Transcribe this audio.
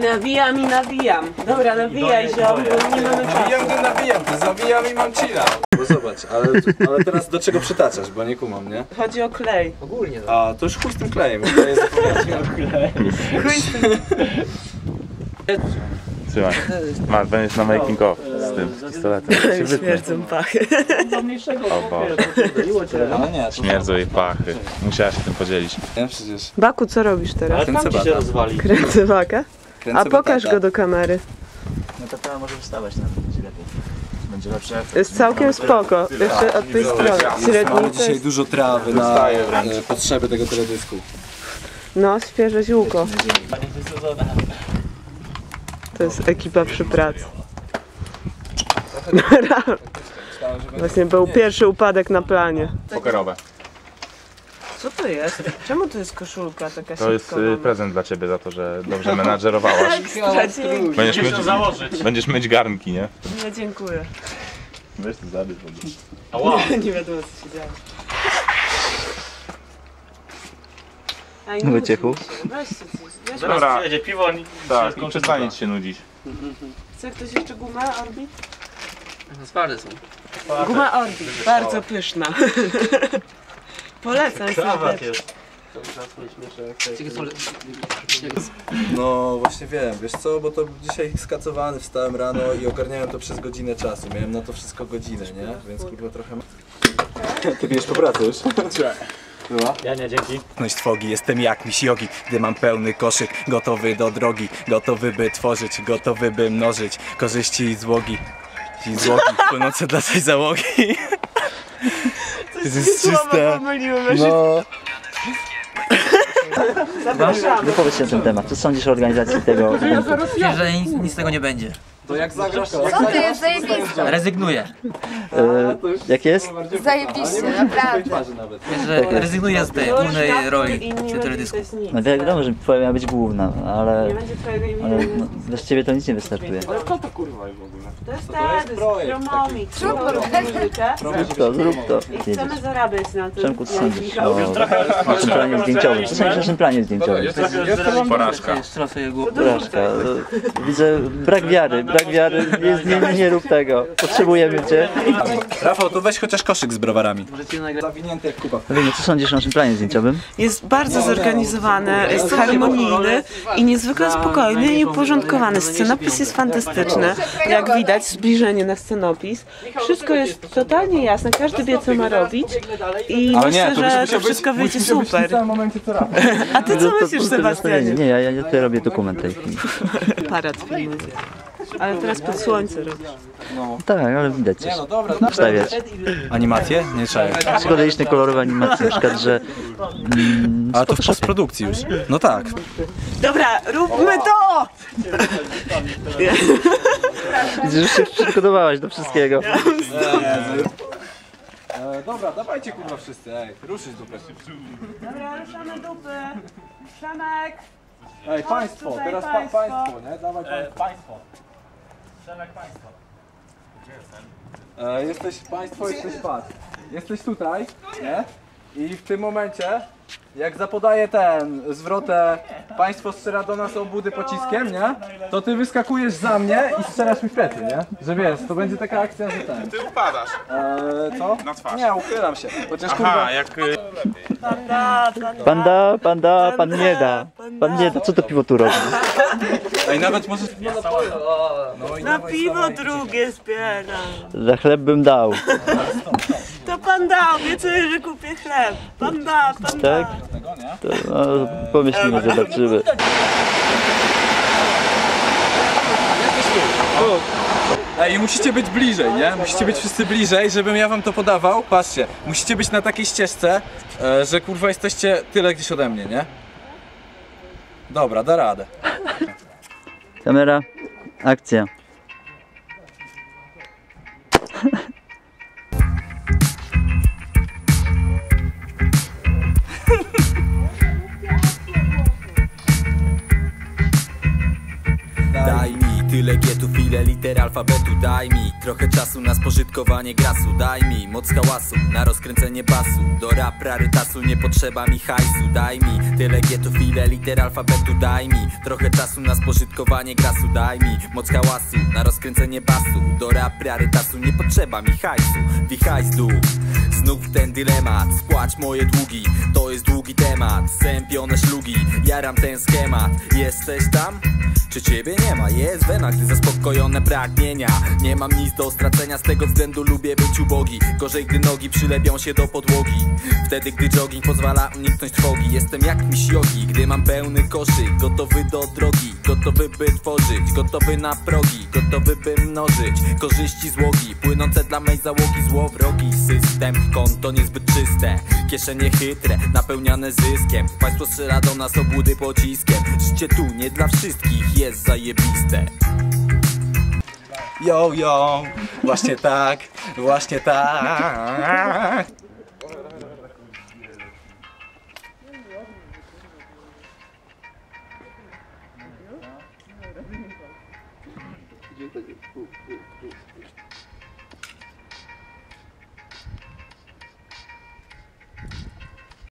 Nawijam i nawijam. Dobra, nawijaj ziom, bo nie mamy czasu. Nabijam to nabijam, to zawijam i mam chilla. Bo zobacz, ale, ale teraz do czego przytaczasz, bo nie kumam, nie? Chodzi o klej. Ogólnie no. A, to już chuj z tym klejem, to jest Chuj z tym. Trzymaj. Masz, będziesz na making of z tym pistoletem. Się. Śmierdzą pachy. O Boże. Ale nie, to Śmierdzą jej pachy. Musiała się tym podzielić. nie przecież. Baku, co robisz teraz? Kręcę Tam ci się rozwali. Kręcę baka? Kręcę A pokaż go do kamery. No to teraz może wystawać na to, będzie lepiej. Będzie lepszy efekt. Jest całkiem spoko. Jeszcze od tej strony. Mamy Średnica dzisiaj jest... dużo trawy na Dostaję wręcz. e, potrzeby tego teledysku. No, świeże ziółko. To jest ekipa przy pracy. Właśnie był pierwszy upadek na planie. Pokerowe. Co to jest? Czemu to jest koszulka taka To jest y, prezent dla ciebie za to, że dobrze menadżerowałaś. Będziesz myć, będziesz myć garnki, nie? Nie, dziękuję. Weź to zabić w ogóle. Nie wiadomo co się dzieje. Aj, się. Weźcie coś. Weź Dobra, Przyjedzie piwo i tak, i przestanie ci się nudzić. Chce ktoś jeszcze gumę Orbit? Twarde są. Guma Orbit, bardzo pyszna. Polecam serdecznie. No właśnie wiem, wiesz co, bo to dzisiaj skacowany, wstałem rano i ogarniałem to przez godzinę czasu. Miałem na to wszystko godzinę, nie? Więc kurwa trochę... Ty bierzesz po pracy już? Ja nie, dzięki. Płynność trwogi, jestem jak miś jogi, gdy mam pełny koszyk, gotowy do drogi, gotowy by tworzyć, gotowy by mnożyć korzyści i złogi. I złogi płynące dla tej załogi. To jest czyste. pomyliłem, No, zapraszamy. Wypowiedz się na ten temat. Co sądzisz o organizacji tego? Myślę, że nic, nic z tego nie będzie. To jak zagrasz, Co to jest zajebiste? Rezygnuję. E, jak jest? Zajebiście, naprawdę. nawet. Że rezygnuję z tej głównej roli w teledysku. No wiadomo, że twoja miała być główna, ale, Nie będzie twojego imienia. ale no, bez ciebie to nic nie wystartuje. To jest To jest teledysk, projekt promomik. Zrób to, zrób to. I chcemy zarabiać na tym. Przemku, co sądzisz o, tym planie zdjęciowym? Co sądzisz o tym planie zdjęciowym? Porażka. Porażka. Widzę brak wiary, brak wiary. Nie, nie, nie rób tego. Potrzebujemy cię. Rafał, to weź chociaż koszyk z browarami. Zawinięty jak kuba. Ewelino, co sądzisz o naszym planie zdjęciowym? Jest bardzo zorganizowany, jest harmonijny i niezwykle spokojny i uporządkowany. Scenopis jest fantastyczny. Jak widać, zbliżenie na scenopis. Wszystko jest totalnie jasne, każdy wie co ma robić i myślę, że to wszystko wyjdzie super. co. A ty co No To myślisz. Sebastianie? Nie, ja, ja tutaj robię dokument tej chwili. Parat filmowy. Ale teraz pod słońce robisz. Tak, ale widać coś. No dobra, Wstawiać. Animacje? Nie trzeba. Psychodeliczne kolorowe animacje, na przykład, że... Mm, Ale to w postprodukcji już. No tak. Dobra, róbmy to! widzę, że się przygotowałaś do wszystkiego. E, dobra, dawajcie kurwa wszyscy, ej. Ruszyć dupę. Dobra, ruszamy dupy. Przemek! Ej, państwo, teraz pa, państwo. państwo, nie? Dawaj państwo. E, jesteś państwo, jesteś patrz. Jesteś tutaj, nie? I w tym momencie, jak zapodaję ten zwrotę, państwo strzela do nas obudy pociskiem, nie? To ty wyskakujesz za mnie i strzelasz mi w plecy, nie? Że wiesz, to będzie taka akcja, że ten. Ty upadasz. E, co? Na twarz. Nie, uchylam się. Chociaż kurwa. Aha, jak... y, Panda, panda, pan nie da. Pan nie da. Co to piwo tu robi? Ej, nawet może. No i Na piwo drugie zbieram. Za chleb bym dał. To pan da, obiecuję, że kupię chleb. Pan da, pan da. Tak? To, no, pomyślimy, zobaczymy. Ej, musicie być bliżej, nie? Musicie być wszyscy bliżej, żebym ja wam to podawał. Patrzcie, musicie być na takiej ścieżce, e, że kurwa jesteście tyle gdzieś ode mnie, nie? Dobra, da radę. Kamera, akcja. Alfabetu Daj mi. Trochę czasu na spożytkowanie grasu Daj mi moc hałasu na rozkręcenie basu. Do rap rarytasu nie potrzeba mi hajsu Daj mi tyle gietów, ile liter alfabetu Daj mi. Trochę czasu na spożytkowanie grasu Daj mi moc hałasu na rozkręcenie basu. Do rap rarytasu nie potrzeba mi hajsu Wichajstu. Znów ten dylemat, spłać moje długi To jest długi temat, sępione szlugi Jaram ten schemat, jesteś tam? Czy ciebie nie ma? Jest wena, gdy zaspokojone pragnienia. Nie mam nic do stracenia, z tego względu lubię być ubogi. Gorzej, gdy nogi przylepią się do podłogi. Wtedy, gdy jogging pozwala uniknąć trwogi. Jestem jak miś jogi, gdy mam pełny koszyk. Gotowy do drogi, gotowy by tworzyć. Gotowy na progi, gotowy by mnożyć. Korzyści złogi, płynące dla mej załogi. Złowrogi system, konto niezbyt czyste. Kieszenie chytre, napełniane zyskiem. Państwo strzela do nas obłudy pociskiem. Życie tu nie dla wszystkich. jest zajebiste. Yo, yo, właśnie tak, właśnie tak